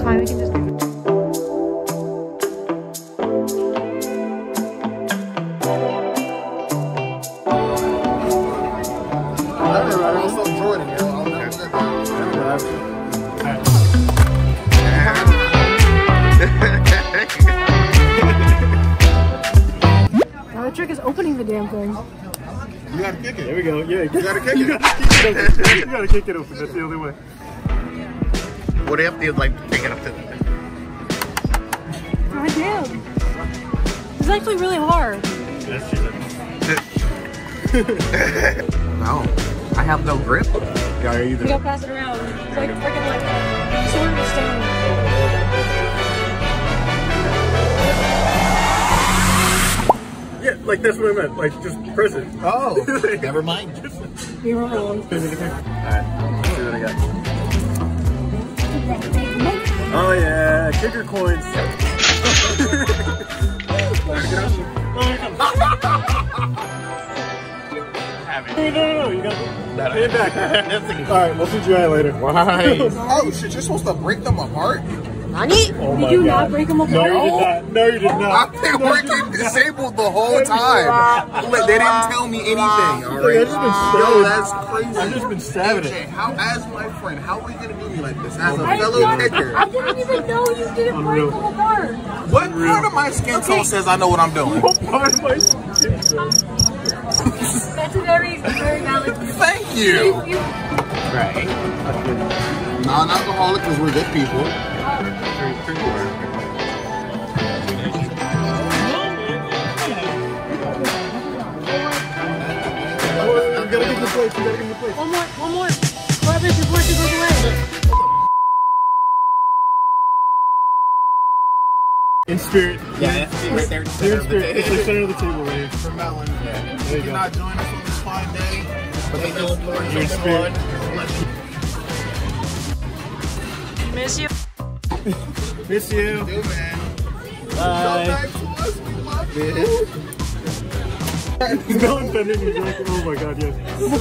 It's fine. We can just. I don't know. I also Jordan, yo. I'll never forget that. Now the trick is opening the damn thing. You gotta kick it. There we go. Yeah, You gotta kick you it. gotta kick it open. You gotta kick it open. That's the only way. What do you have to like take it up to? God damn. This is actually really hard. That's just No, I have no grip. Yeah, You either. gotta pass it around. It's like freaking like sword of stone. Yeah, like that's what I meant. Like just press it. Oh, never mind. You were wrong. Alright, let's see what I got. Oh yeah, kicker coins. No, no, no, no, you got to pay it back. Alright, we'll see you out later. Why? Oh shit, you're supposed to break them apart? Oh Did you God. not break them No, apart? you did not. No, you did not. I've been working disabled the whole time. Look, they didn't tell me anything. All Look, right. I've just been Yo, that's crazy. I've just been stabbing AJ, how, as my friend, how are you gonna do me like this? As a I fellow didn't- kicker, I didn't even know you didn't break Unreal. them apart. what part of my skin tone says I know what I'm doing? What part of my skin? That's a very, very valid. Thank you. You, Right. Non-alcoholic because we're good people. You gotta get the plate. You gotta get the plate. one more, one more. Grab it before she goes away. In spirit. Yeah, that's right there. You're in spirit. It's the center of the table right here. For Melon. There You you go. cannot join us on this fine day. But they know You're in spirit. Miss you. Miss you. do, man. Bye. Back to us. We love you. No one bending. He's like, oh my god, yes.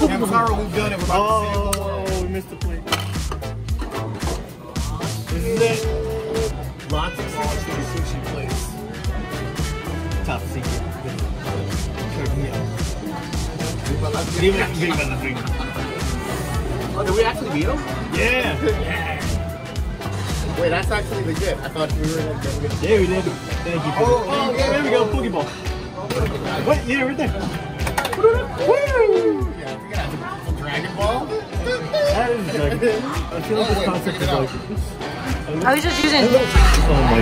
I'm sorry we've done it without Oh, we missed the plate. This is it. Lots of sushi, sushi plates. Top secret. Oh, did we actually beat him? Yeah. Wait, that's actually legit. I thought we were like, gonna get- Yeah, we did. Thank you. Oh, Oh, yeah. there we go. Pokeball. What? Yeah, right there. Woo! Dragon Ball? That is like, I feel like this concept is like, I was just using. oh my.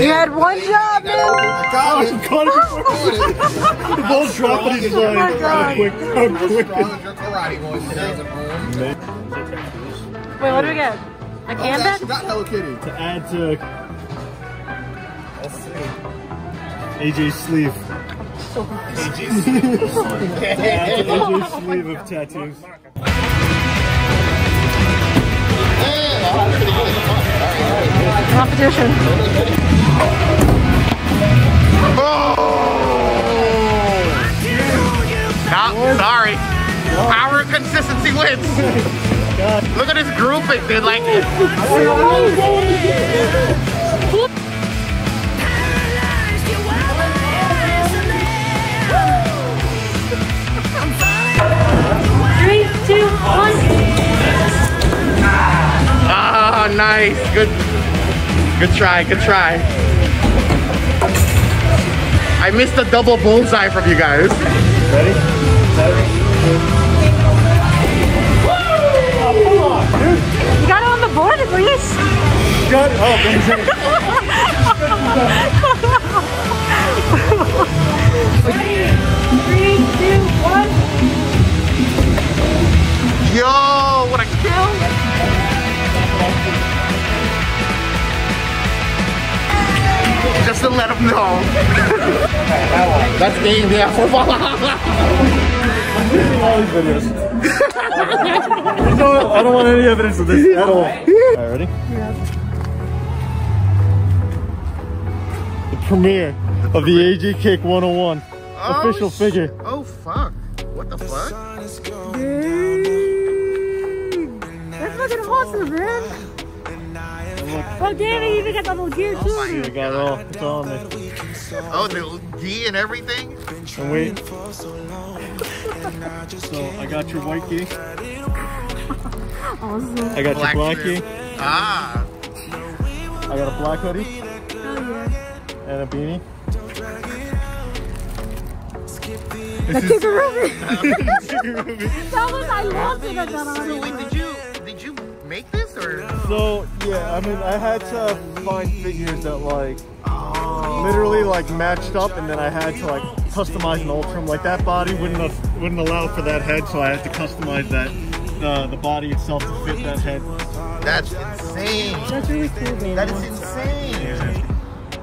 You had one job, man. I got Oh, it. you caught it before. The ball dropped and he's like, oh my God. how quick, how quick. Strong as your karate boy says at home. Wait, what do we get? A Oh, can gosh, you got Hello Kitty. To add to AJ's sleeve. to add to AJ's sleeve of tattoos. Competition. Oh! No, sorry. Our consistency wins. Look at this grouping, dude. Like, Three, two, one. ah, nice. Good, good try. Good try. I missed a double bullseye from you guys. Ready? You on the board at least. Got. Oh, thanks. Three, two, one. Yo, what a kill! Just to let them know. That's game, yeah, for all these videos. You know what? I don't want any evidence of this at all. Alright, ready? Yeah. The premiere of the AJ Kick 101 official figure. Oh, fuck. What the fuck? That's fucking awesome, man. Oh, damn it, you even got the little gear too. my I got all. It's all on there. Oh, the gi and everything. And wait. So I got your white gi. Awesome. I got your black gi. shirt. Ah. I got a black hoodie Oh, yeah. and a beanie. The kigurumi. that was, I loved it. I got So wait, it. did you did you make this or? So yeah, I mean, I had to find figures that like literally like matched up, and then I had to like customize an alter them. Like that body wouldn't have, wouldn't allow for that head, so I had to customize that uh, the body itself to fit that head. That's insane. That's really cool, man. That is insane.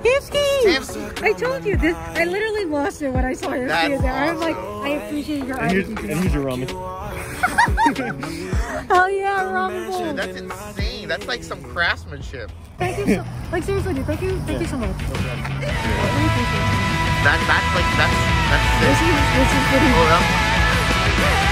Hipski! Hipski. I told you this. I literally lost it when I saw Hipski That's in there. I'm like. I appreciate your And here's, and here's your ramen. Hell yeah, ramen Dude, bowl. that's insane. That's like some craftsmanship. Thank you so, like seriously, dude. Thank you, thank you so much. I really appreciate it. That that's like that's that's This is this is pretty. Oh, that,